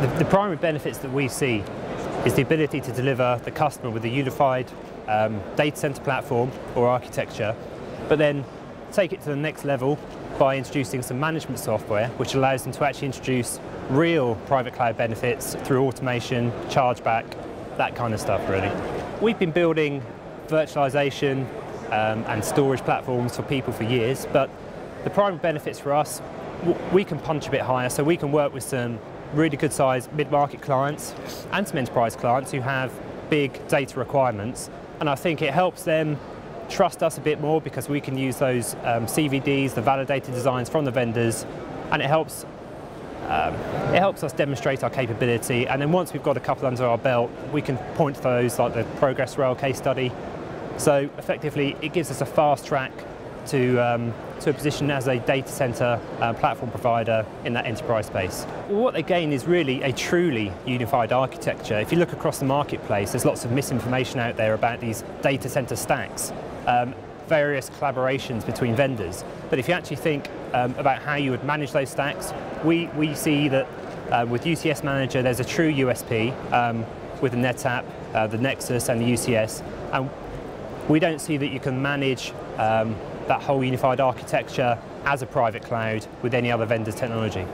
The, the primary benefits that we see is the ability to deliver the customer with a unified um, data center platform or architecture, but then take it to the next level by introducing some management software which allows them to actually introduce real private cloud benefits through automation, chargeback, that kind of stuff really. We've been building virtualization um, and storage platforms for people for years, but the primary benefits for us, we can punch a bit higher, so we can work with some really good sized mid-market clients and some enterprise clients who have big data requirements. And I think it helps them trust us a bit more because we can use those um, CVDs, the validated designs from the vendors, and it helps um, it helps us demonstrate our capability and then once we've got a couple under our belt we can point to those like the progress rail case study so effectively it gives us a fast track to, um, to a position as a data center uh, platform provider in that enterprise space. What they gain is really a truly unified architecture. If you look across the marketplace, there's lots of misinformation out there about these data center stacks, um, various collaborations between vendors. But if you actually think um, about how you would manage those stacks, we, we see that uh, with UCS Manager, there's a true USP um, with the NetApp, uh, the Nexus, and the UCS. And we don't see that you can manage um, that whole unified architecture as a private cloud with any other vendor's technology.